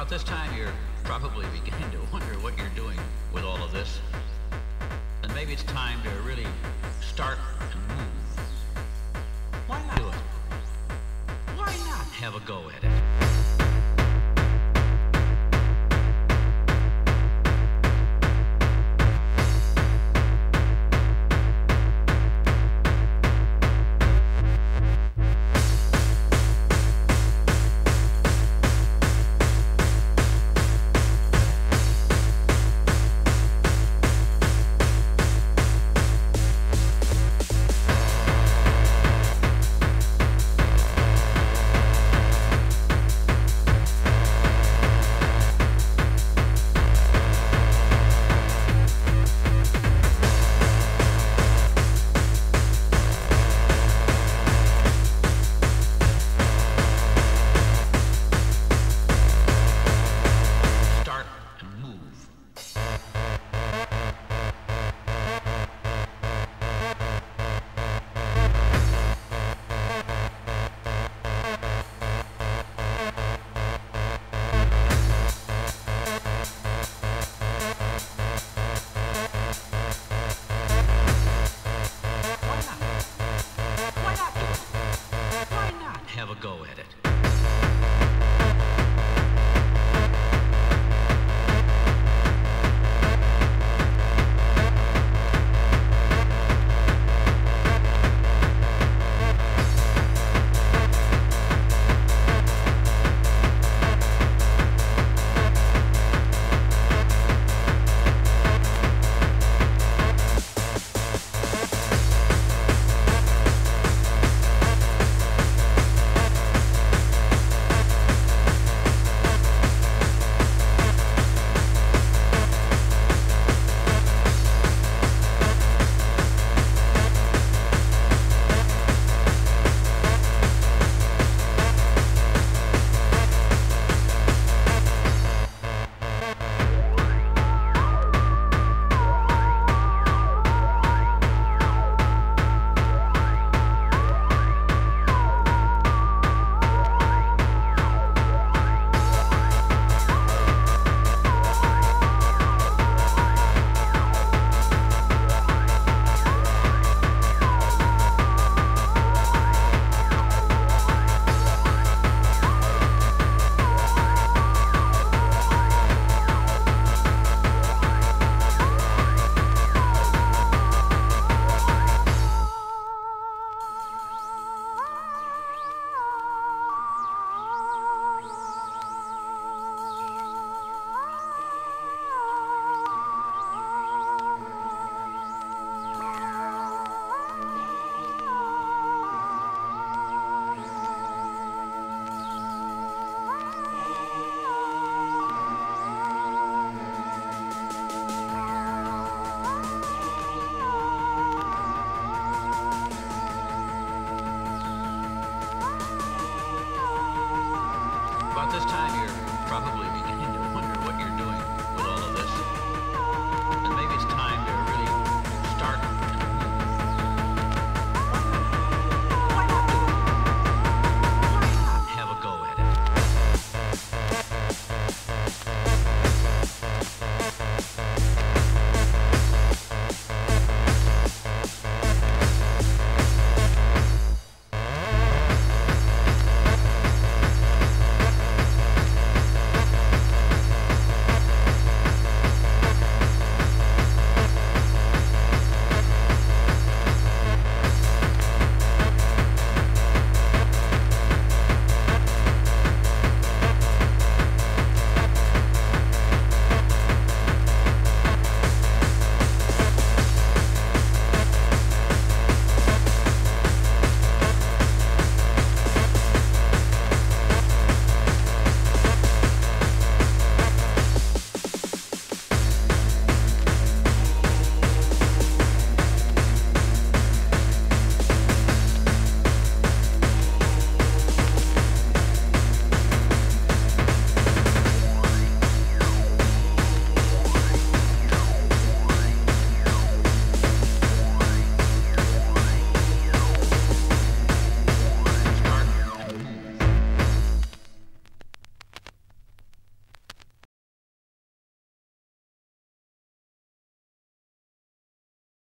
About this time, you're probably beginning to wonder what you're doing with all of this. And maybe it's time to really start and move. Why not do it? Why not have a go at it? this time you're probably.